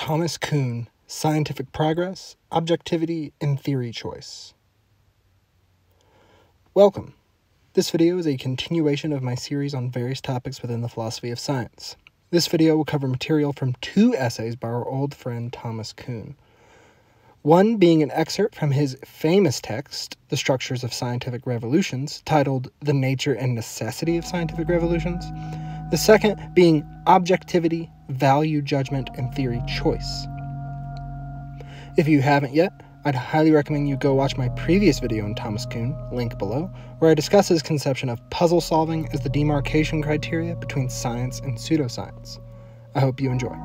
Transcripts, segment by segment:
Thomas Kuhn Scientific Progress, Objectivity, and Theory Choice. Welcome. This video is a continuation of my series on various topics within the philosophy of science. This video will cover material from two essays by our old friend Thomas Kuhn. One being an excerpt from his famous text, The Structures of Scientific Revolutions, titled The Nature and Necessity of Scientific Revolutions. The second being Objectivity, Value Judgment, and Theory Choice. If you haven't yet, I'd highly recommend you go watch my previous video on Thomas Kuhn, link below, where I discuss his conception of puzzle solving as the demarcation criteria between science and pseudoscience. I hope you enjoy.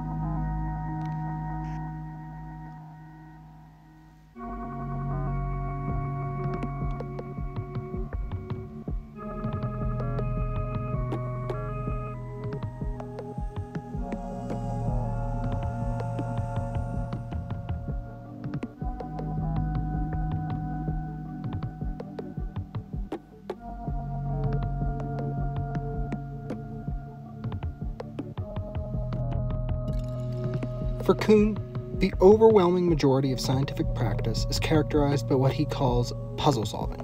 For Kuhn, the overwhelming majority of scientific practice is characterized by what he calls puzzle solving.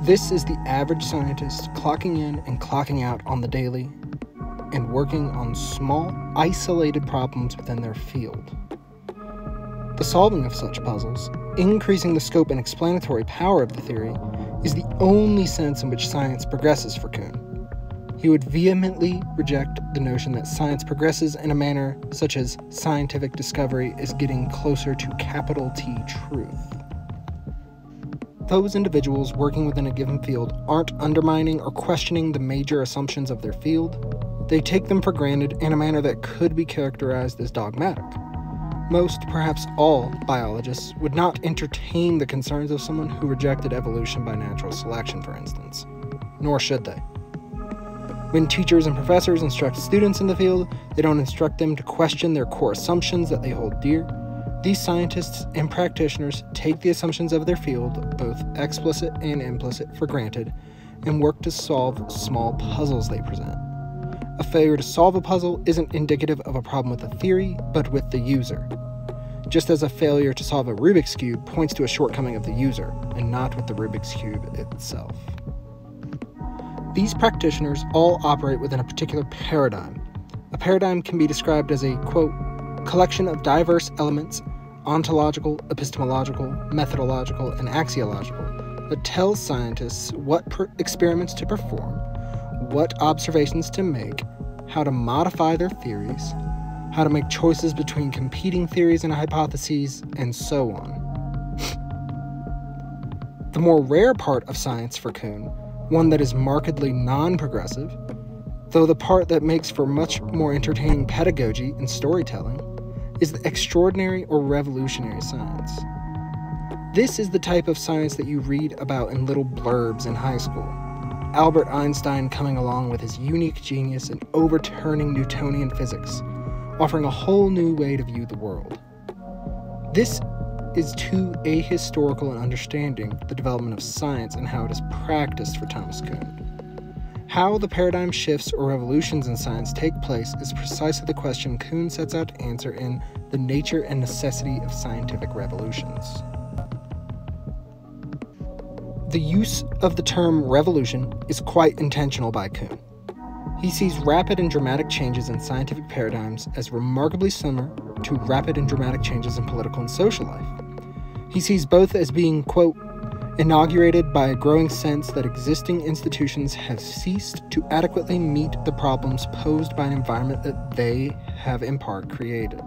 This is the average scientist clocking in and clocking out on the daily and working on small, isolated problems within their field. The solving of such puzzles, increasing the scope and explanatory power of the theory, is the only sense in which science progresses for Kuhn. He would vehemently reject the notion that science progresses in a manner such as scientific discovery is getting closer to capital T truth. Those individuals working within a given field aren't undermining or questioning the major assumptions of their field. They take them for granted in a manner that could be characterized as dogmatic. Most, perhaps all, biologists would not entertain the concerns of someone who rejected evolution by natural selection, for instance. Nor should they. When teachers and professors instruct students in the field, they don't instruct them to question their core assumptions that they hold dear. These scientists and practitioners take the assumptions of their field, both explicit and implicit, for granted and work to solve small puzzles they present. A failure to solve a puzzle isn't indicative of a problem with the theory, but with the user. Just as a failure to solve a Rubik's Cube points to a shortcoming of the user, and not with the Rubik's Cube itself. These practitioners all operate within a particular paradigm. A paradigm can be described as a, quote, collection of diverse elements, ontological, epistemological, methodological, and axiological, that tells scientists what per- experiments to perform, what observations to make, how to modify their theories, how to make choices between competing theories and hypotheses, and so on. the more rare part of science for Kuhn one that is markedly non progressive, though the part that makes for much more entertaining pedagogy and storytelling is the extraordinary or revolutionary science. This is the type of science that you read about in little blurbs in high school. Albert Einstein coming along with his unique genius and overturning Newtonian physics, offering a whole new way to view the world. This is too ahistorical in understanding the development of science and how it is practiced for Thomas Kuhn. How the paradigm shifts or revolutions in science take place is precisely the question Kuhn sets out to answer in The Nature and Necessity of Scientific Revolutions. The use of the term revolution is quite intentional by Kuhn. He sees rapid and dramatic changes in scientific paradigms as remarkably similar to rapid and dramatic changes in political and social life. He sees both as being, quote, inaugurated by a growing sense that existing institutions have ceased to adequately meet the problems posed by an environment that they have in part created.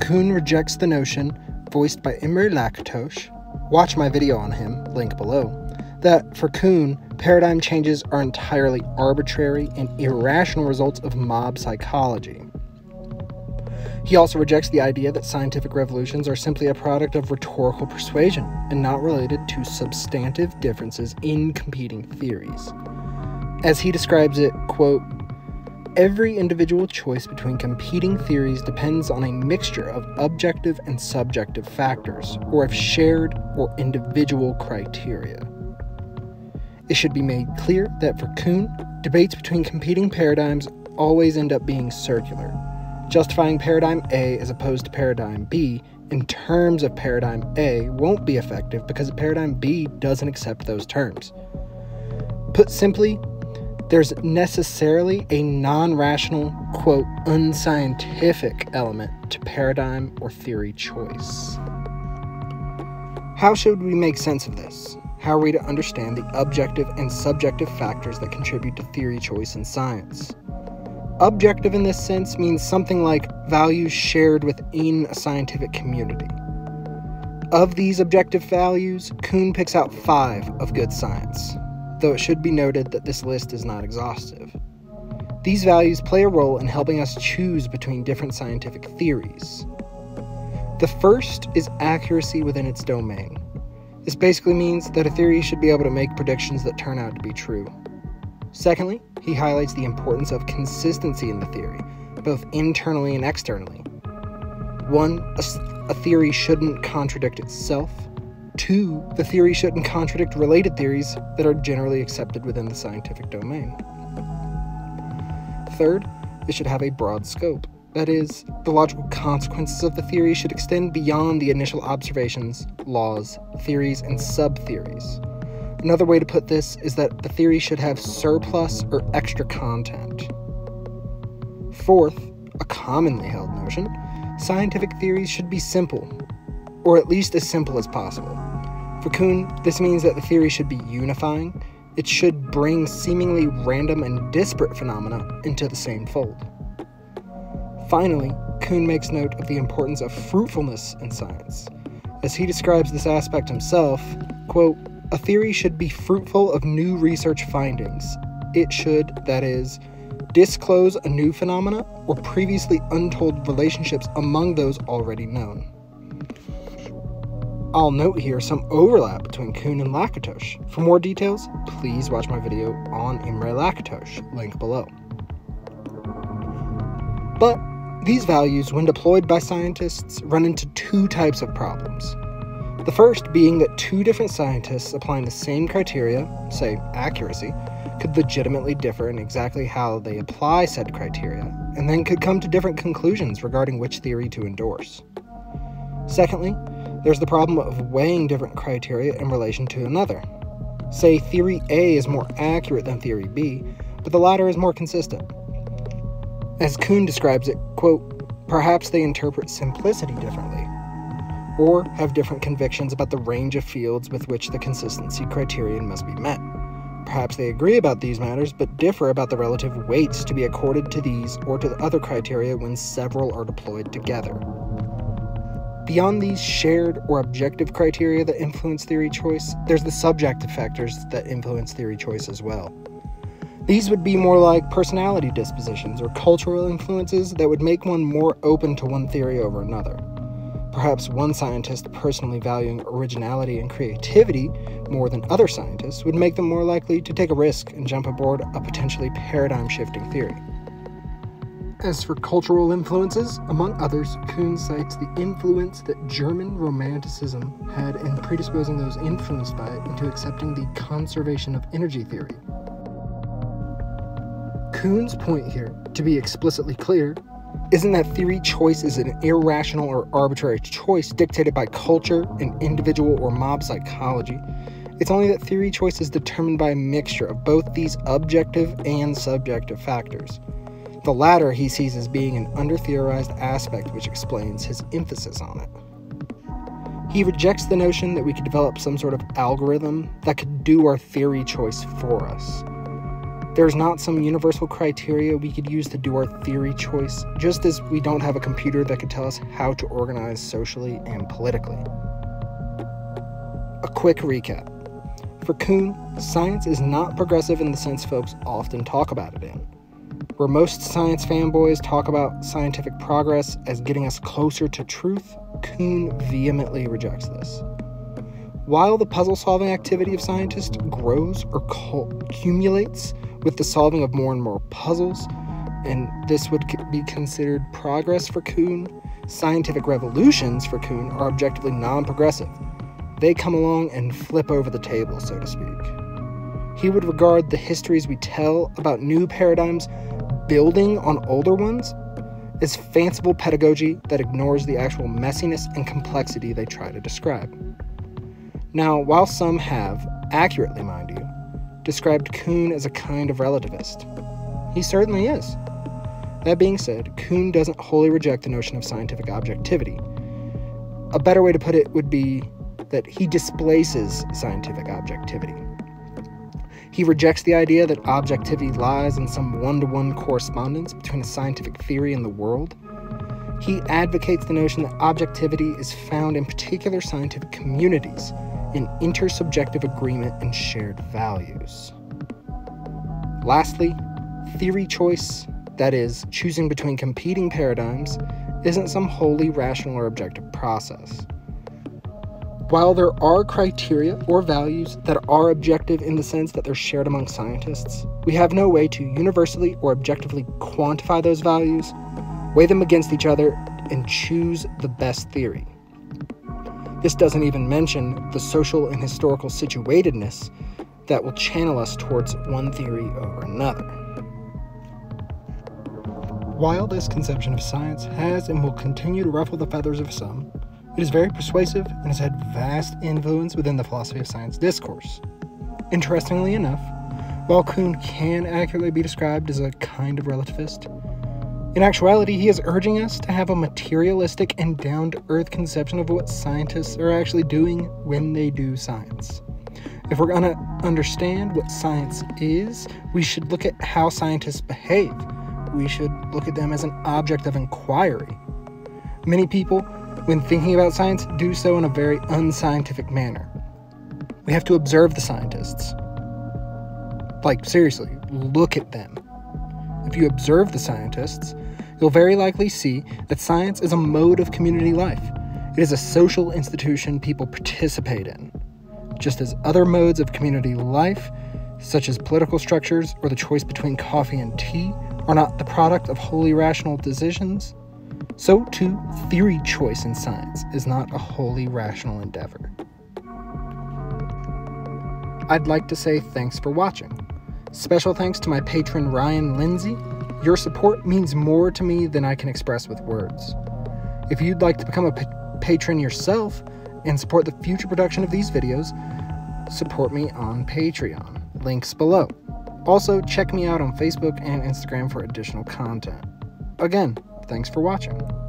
Kuhn rejects the notion, voiced by Imre Lakatos, watch my video on him, link below, that for Kuhn, paradigm changes are entirely arbitrary and irrational results of mob psychology. He also rejects the idea that scientific revolutions are simply a product of rhetorical persuasion and not related to substantive differences in competing theories. As he describes it, quote, Every individual choice between competing theories depends on a mixture of objective and subjective factors, or of shared or individual criteria. It should be made clear that for Kuhn, debates between competing paradigms always end up being circular, Justifying paradigm A as opposed to paradigm B in terms of paradigm A won't be effective because paradigm B doesn't accept those terms. Put simply, there's necessarily a non rational, quote, unscientific element to paradigm or theory choice. How should we make sense of this? How are we to understand the objective and subjective factors that contribute to theory choice in science? Objective in this sense means something like values shared within a scientific community. Of these objective values, Kuhn picks out five of good science, though it should be noted that this list is not exhaustive. These values play a role in helping us choose between different scientific theories. The first is accuracy within its domain. This basically means that a theory should be able to make predictions that turn out to be true. Secondly, he highlights the importance of consistency in the theory, both internally and externally. One, a, a, theory shouldn't contradict itself. Two, the theory shouldn't contradict related theories that are generally accepted within the scientific domain. Third, it should have a broad scope. That is, the logical consequences of the theory should extend beyond the initial observations, laws, theories, and sub theories. Another way to put this is that the theory should have surplus or extra content. Fourth, a commonly held notion, scientific theories should be simple, or at least as simple as possible. For Kuhn, this means that the theory should be unifying, it should bring seemingly random and disparate phenomena into the same fold. Finally, Kuhn makes note of the importance of fruitfulness in science. As he describes this aspect himself, quote, a theory should be fruitful of new research findings. It should, that is, disclose a new phenomena or previously untold relationships among those already known. I'll note here some overlap between Kuhn and Lakatos. For more details, please watch my video on Imre Lakatos, link below. But these values, when deployed by scientists, run into two types of problems. The first being that two different scientists applying the same criteria, say accuracy, could legitimately differ in exactly how they apply said criteria, and then could come to different conclusions regarding which theory to endorse. Secondly, there's the problem of weighing different criteria in relation to another. Say theory A is more accurate than theory B, but the latter is more consistent. As Kuhn describes it, quote, perhaps they interpret simplicity differently, or have different convictions about the range of fields with which the consistency criterion must be met. Perhaps they agree about these matters, but differ about the relative weights to be accorded to these or to the other criteria when several are deployed together. Beyond these shared or objective criteria that influence theory choice, there's the subjective factors that influence theory choice as well. These would be more like personality dispositions or cultural influences that would make one more open to one theory over another. Perhaps one scientist personally valuing originality and creativity more than other scientists would make them more likely to take a risk and jump aboard a potentially paradigm shifting theory. As for cultural influences, among others, Kuhn cites the influence that German Romanticism had in predisposing those influenced by it into accepting the conservation of energy theory, Kuhn's point here, to be explicitly clear, isn't that theory choice is an irrational or arbitrary choice dictated by culture and individual or mob psychology. It's only that theory choice is determined by a mixture of both these objective and subjective factors. The latter he sees as being an under theorized aspect, which explains his emphasis on it. He rejects the notion that we could develop some sort of algorithm that could do our theory choice for us. There's not some universal criteria we could use to do our theory choice, just as we don't have a computer that could tell us how to organize socially and politically. A quick recap. For Kuhn, science is not progressive in the sense folks often talk about it in. Where most science fanboys talk about scientific progress as getting us closer to truth, Kuhn vehemently rejects this. While the puzzle solving activity of scientists grows or accumulates with the solving of more and more puzzles, and this would be considered progress for Kuhn. Scientific revolutions for Kuhn are objectively non progressive. They come along and flip over the table, so to speak. He would regard the histories we tell about new paradigms building on older ones as fanciful pedagogy that ignores the actual messiness and complexity they try to describe. Now, while some have, accurately mind you, described Kuhn as a kind of relativist, he certainly is. That being said, Kuhn doesn't wholly reject the notion of scientific objectivity. A better way to put it would be that he displaces scientific objectivity. He rejects the idea that objectivity lies in some one to one correspondence between a scientific theory and the world. He advocates the notion that objectivity is found in particular scientific communities in intersubjective agreement and shared values. Lastly, theory choice, that is, choosing between competing paradigms, isn't some wholly rational or objective process. While there are criteria or values that are objective in the sense that they're shared among scientists, we have no way to universally or objectively quantify those values, weigh them against each other, and choose the best theory. This doesn't even mention the social and historical situatedness that will channel us towards one theory over another. While this conception of science has and will continue to ruffle the feathers of some, it is very persuasive and has had vast influence within the philosophy of science discourse. Interestingly enough, while Kuhn can accurately be described as a kind of relativist, in actuality, he is urging us to have a materialistic and down to earth conception of what scientists are actually doing when they do science. If we're going to understand what science is, we should look at how scientists behave. We should look at them as an object of inquiry. Many people when thinking about science, do so in a very unscientific manner. We have to observe the scientists. Like, seriously, look at them. If you observe the scientists, you'll very likely see that science is a mode of community life. It is a social institution people participate in. Just as other modes of community life, such as political structures or the choice between coffee and tea, are not the product of wholly rational decisions, so, too, theory choice in science is not a wholly rational endeavor. I'd like to say thanks for watching. Special thanks to my patron Ryan Lindsay. Your support means more to me than I can express with words. If you'd like to become a pa- patron yourself and support the future production of these videos, support me on Patreon. Links below. Also, check me out on Facebook and Instagram for additional content. Again, Thanks for watching.